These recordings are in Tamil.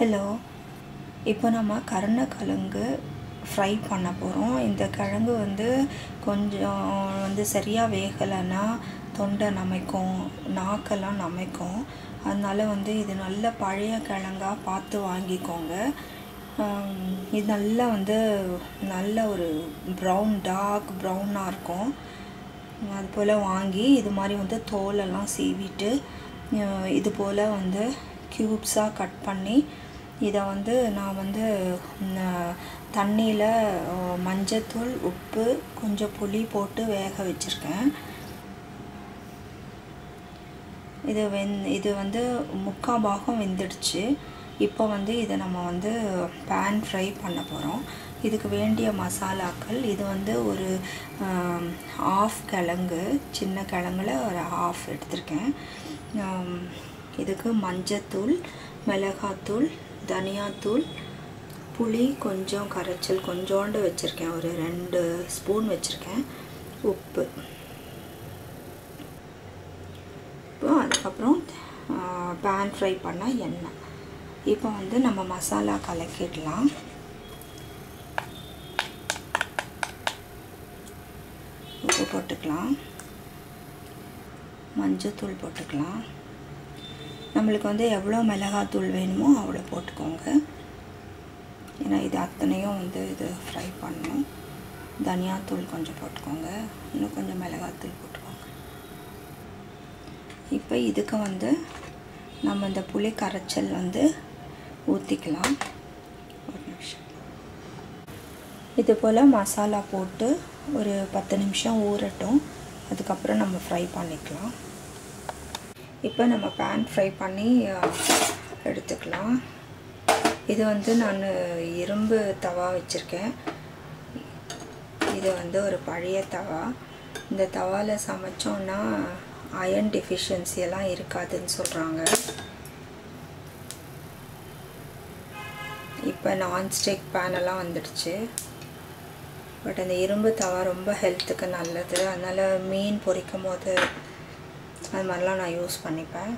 ஹலோ இப்போ நம்ம கருணக்கிழங்கு ஃப்ரை பண்ண போகிறோம் இந்த கிழங்கு வந்து கொஞ்சம் வந்து சரியாக வேகலைன்னா தொண்டை நமைக்கும் நாக்கெல்லாம் நமைக்கும். அதனால் வந்து இது நல்ல பழைய கிழங்காக பார்த்து வாங்கிக்கோங்க. இது நல்லா வந்து நல்ல ஒரு ப்ரௌன் டார்க் ப்ரௌனாக இருக்கும். அது போல் வாங்கி இது மாதிரி வந்து தோலெல்லாம் சீவிட்டு இது போல் வந்து க்யூப்ஸாக கட் பண்ணி இதை வந்து நான் வந்து தண்ணியில் மஞ்சத்தூள் உப்பு கொஞ்சம் புளி போட்டு வேக வச்சுருக்கேன். இது வெந் இது வந்து முக்கால் பாகம் வெந்துடுச்சு. இப்போ வந்து இதை நம்ம வந்து பேன் ஃப்ரை பண்ண போகிறோம் இதுக்கு வேண்டிய மசாலாக்கள் இது வந்து ஒரு ஆஃப் கிழங்கு சின்ன கிழங்குல ஒரு ஆஃப் எடுத்திருக்கேன். இதுக்கு மஞ்சத்தூள் மிளகாத்தூள் தனியாத்தூள் புளி கொஞ்சம் கரைச்சல் கொஞ்சோண்டு வச்சுருக்கேன். ஒரு ரெண்டு ஸ்பூன் வச்சுருக்கேன். உப்பு. இப்போ அதுக்கப்புறம் பேன் ஃப்ரை பண்ண எண்ணெய். இப்போ வந்து நம்ம மசாலா கலக்கிடலாம். உப்பு போட்டுக்கலாம். மஞ்சத்தூள் போட்டுக்கலாம். நம்மளுக்கு வந்து எவ்வளோ மிளகாத்தூள் வேணுமோ அவ்வளோ போட்டுக்கோங்க. ஏன்னா இது அத்தனையும் வந்து இது ஃப்ரை பண்ணணும். தனியாத்தூள் கொஞ்சம் போட்டுக்கோங்க. இன்னும் கொஞ்சம் மிளகாத்தூள் போட்டுக்கோங்க. இப்போ இதுக்கு வந்து நம்ம இந்த புளி கரைச்சல் வந்து ஊற்றிக்கலாம் ஒரு நிமிஷம். இது போல் மசாலா போட்டு ஒரு பத்து நிமிஷம் ஊறட்டும். அதுக்கப்புறம் நம்ம ஃப்ரை பண்ணிக்கலாம். இப்போ நம்ம பேன் ஃப்ரை பண்ணி எடுத்துக்கலாம். இது வந்து நான் இரும்பு தவா வச்சுருக்கேன். இது வந்து ஒரு பழைய தவா. இந்த தவாவில் சமைச்சோன்னா அயன் டெஃபிஷியன்சி எல்லாம் இருக்காதுன்னு சொல்கிறாங்க இப்போ நான்ஸ்டிக் பேனெல்லாம் வந்துடுச்சு. பட் அந்த இரும்பு தவா ரொம்ப ஹெல்த்துக்கு நல்லது. அதனால் மீன் பொரிக்கும் போது அது மாதிரிலாம் நான் யூஸ் பண்ணிப்பேன்.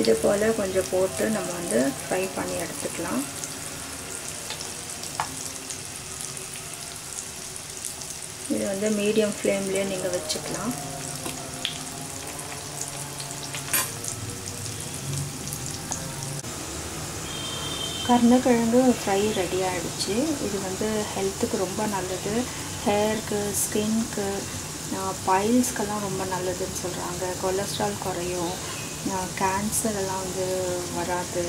இது போல் கொஞ்சம் போட்டு நம்ம வந்து ஃப்ரை பண்ணி எடுத்துக்கலாம். இது வந்து மீடியம் ஃப்ளேம்லேயே நீங்கள் வச்சுக்கலாம். கருணக்கிழங்கு ஃப்ரை ரெடி ஆகிடுச்சு இது வந்து ஹெல்த்துக்கு ரொம்ப நல்லது. ஹேருக்கு ஸ்கின்க்கு பைல்ஸ்க்கெல்லாம் ரொம்ப நல்லதுன்னு சொல்கிறாங்க கொலஸ்ட்ரால் குறையும். கேன்சர் எல்லாம் வந்து வராது.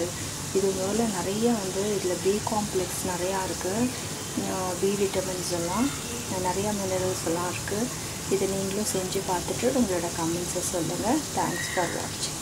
இது போல் நிறைய வந்து இதில் பி காம்ப்ளெக்ஸ் நிறையா இருக்குது பி விட்டமின்ஸ் எல்லாம். நிறையா மினரல்ஸ் எல்லாம் இருக்குது இதை நீங்களும் செஞ்சு பார்த்துட்டு உங்களோட கமெண்ட்ஸை சொல்லுங்கள் தேங்க்ஸ் ஃபார் வாட்சிங்